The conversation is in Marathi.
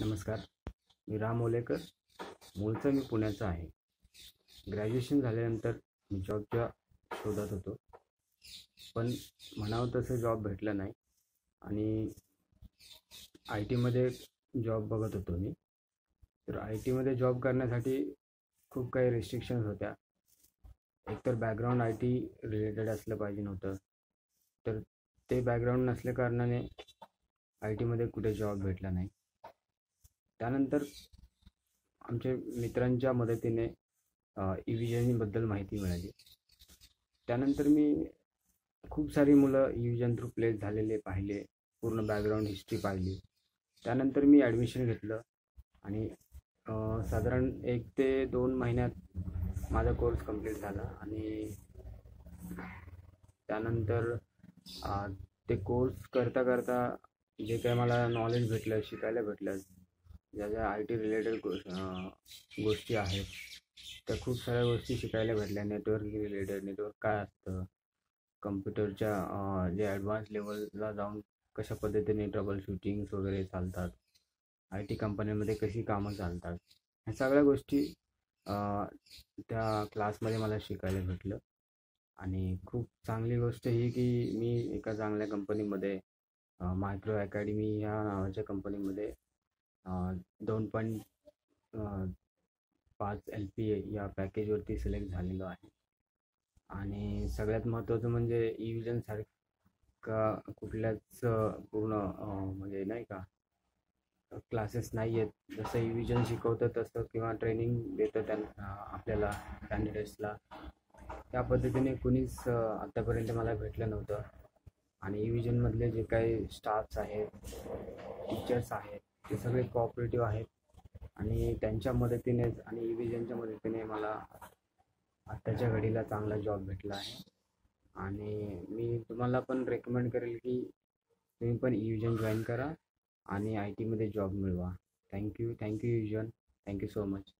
नमस्कार. मी राम ओलेकर. मूळचं मी पुण्याचा आहे. ग्रॅज्युएशन झाल्यानंतर मी जॉबच्या शोधात होतो. पण म्हणावं तसं जॉब भेटला नाही. आणि आय टीमध्ये जॉब बघत होतो मी. तर आय टीमध्ये जॉब करण्यासाठी खूप काही रिस्ट्रिक्शन्स होत्या. एकतर बॅकग्राऊंड आय टी रिलेटेड असलं पाहिजे नव्हतं. तर ते बॅकग्राऊंड नसल्या कारणाने आय टीमध्ये कुठे जॉब भेटला नाही. त्यानंतर आमच्या मित्रांच्या मदतीने ई विजनबद्दल माहिती मिळाली. त्यानंतर मी खूप सारी मुलं ई विजन थ्रू प्लेस झालेले पाहिले पूर्ण बॅकग्राऊंड हिस्ट्री पाहिली. त्यानंतर मी ॲडमिशन घेतलं आणि साधारण एक ते दोन महिन्यात माझा कोर्स कंप्लीट झाला आणि त्यानंतर ते कोर्स करता करता जे काही मला नॉलेज भेटलं शिकायला भेटलं ज्या ज्या आय टी रिलेटेड गोष्टी आहेत त्या खूप साऱ्या गोष्टी शिकायला भेटल्या. नेटवर्क रिलेटेड नेटवर्क काय असतं? कम्प्युटरच्या जे ॲडव्हान्स लेवलला जाऊन कशा पद्धतीने ट्रबल शूटिंग्स वगैरे चालतात? आय टी कंपन्यांमध्ये कशी कामं चालतात? ह्या सगळ्या गोष्टी त्या क्लासमध्ये मला शिकायला भेटलं. आणि खूप चांगली गोष्ट ही की मी एका चांगल्या कंपनीमध्ये मायक्रो अकॅडमी ह्या नावाच्या कंपनीमध्ये दोन पॉईंट पाच एल पी ए या पॅकेजवरती सिलेक्ट झालेलो आहे. आणि सगळ्यात महत्त्वाचं म्हणजे ई विजनसारखा कुठल्याच पूर्ण म्हणजे नाही का क्लासेस नाही आहेत. जसं ई विजन शिकवतं तसं किंवा ट्रेनिंग देतं त्यांना आपल्याला कॅन्डिडेट्सला त्या पद्धतीने कुणीच आत्तापर्यंत मला भेटलं नव्हतं. आणि ई विजनमधले जे काही स्टाफ्स आहेत टीचर्स आहेत ते सगळे कॉपरेटिव्ह आहेत. आणि त्यांच्या मदतीनेच आणि इव्हिजनच्या मदतीने मला आत्ताच्या घडीला चांगला जॉब भेटला आहे. आणि मी तुम्हाला पण रेकमेंड करेल की तुम्ही पण ई जॉईन करा आणि आय टीमध्ये जॉब मिळवा. Thank you thank you vision thank you so much